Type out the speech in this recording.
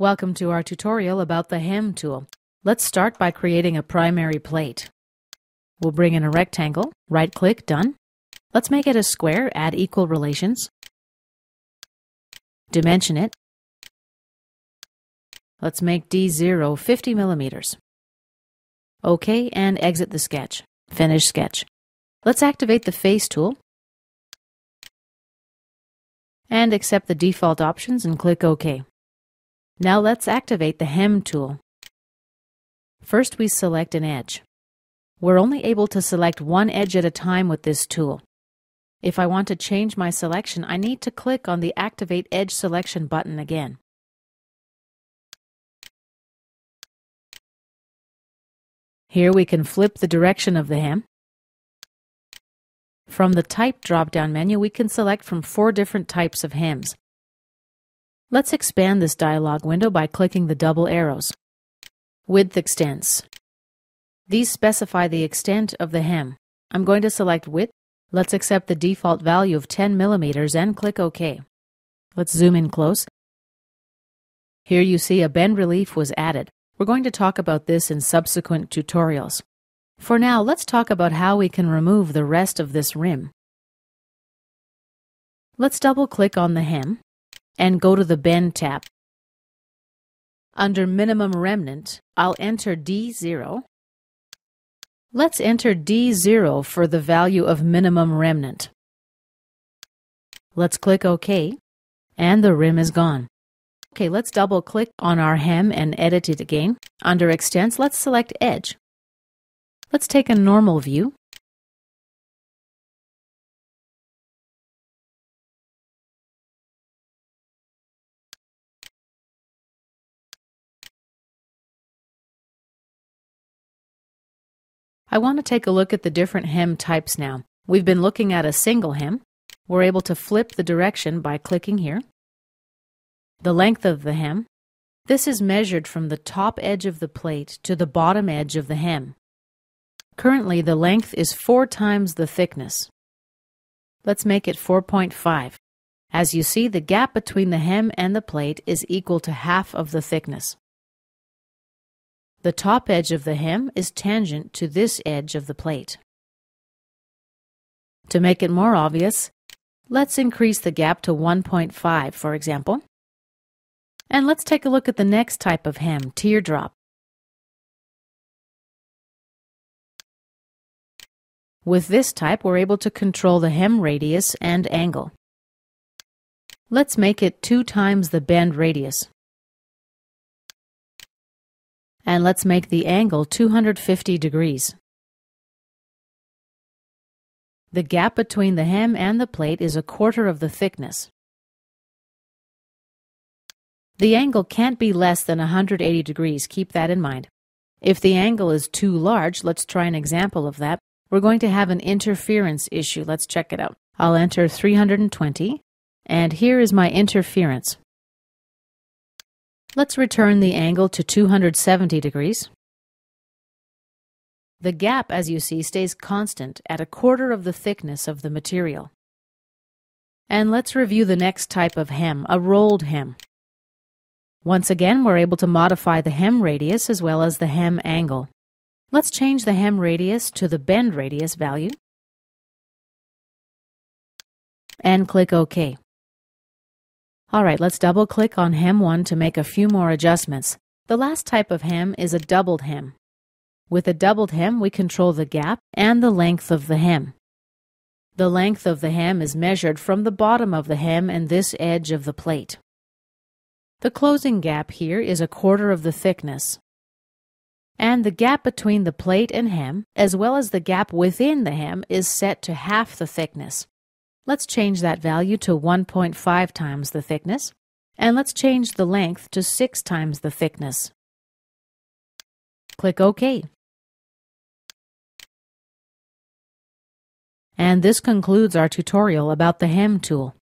Welcome to our tutorial about the hem tool. Let's start by creating a primary plate. We'll bring in a rectangle, right-click, done. Let's make it a square, add equal relations. Dimension it. Let's make D0 50 millimeters. OK, and exit the sketch. Finish sketch. Let's activate the Face tool and accept the default options and click OK. Now let's activate the Hem tool. First we select an edge. We're only able to select one edge at a time with this tool. If I want to change my selection, I need to click on the Activate Edge Selection button again. Here we can flip the direction of the hem. From the Type drop-down menu, we can select from four different types of hems. Let's expand this dialog window by clicking the double arrows. Width extents. These specify the extent of the hem. I'm going to select width. Let's accept the default value of 10 millimeters and click OK. Let's zoom in close. Here you see a bend relief was added. We're going to talk about this in subsequent tutorials. For now, let's talk about how we can remove the rest of this rim. Let's double click on the hem and go to the Bend tab. Under Minimum Remnant, I'll enter D0. Let's enter D0 for the value of minimum remnant. Let's click OK, and the rim is gone. Okay, let's double click on our hem and edit it again. Under Extents, let's select Edge. Let's take a normal view. I want to take a look at the different hem types now. We've been looking at a single hem. We're able to flip the direction by clicking here. The length of the hem. This is measured from the top edge of the plate to the bottom edge of the hem. Currently, the length is four times the thickness. Let's make it 4.5. As you see, the gap between the hem and the plate is equal to half of the thickness. The top edge of the hem is tangent to this edge of the plate. To make it more obvious, let's increase the gap to 1.5, for example. And let's take a look at the next type of hem, teardrop. With this type, we're able to control the hem radius and angle. Let's make it two times the bend radius. And let's make the angle 250 degrees. The gap between the hem and the plate is a quarter of the thickness. The angle can't be less than 180 degrees, keep that in mind. If the angle is too large, let's try an example of that. We're going to have an interference issue. Let's check it out. I'll enter 320, and here is my interference. Let's return the angle to 270 degrees. The gap, as you see, stays constant at a quarter of the thickness of the material. And let's review the next type of hem, a rolled hem. Once again, we're able to modify the hem radius as well as the hem angle. Let's change the hem radius to the bend radius value and click OK. Alright, let's double click on hem 1 to make a few more adjustments. The last type of hem is a doubled hem. With a doubled hem, we control the gap and the length of the hem. The length of the hem is measured from the bottom of the hem and this edge of the plate. The closing gap here is a quarter of the thickness, and the gap between the plate and hem, as well as the gap within the hem, is set to half the thickness. Let's change that value to 1.5 times the thickness, and let's change the length to 6 times the thickness. Click OK. And this concludes our tutorial about the hem tool.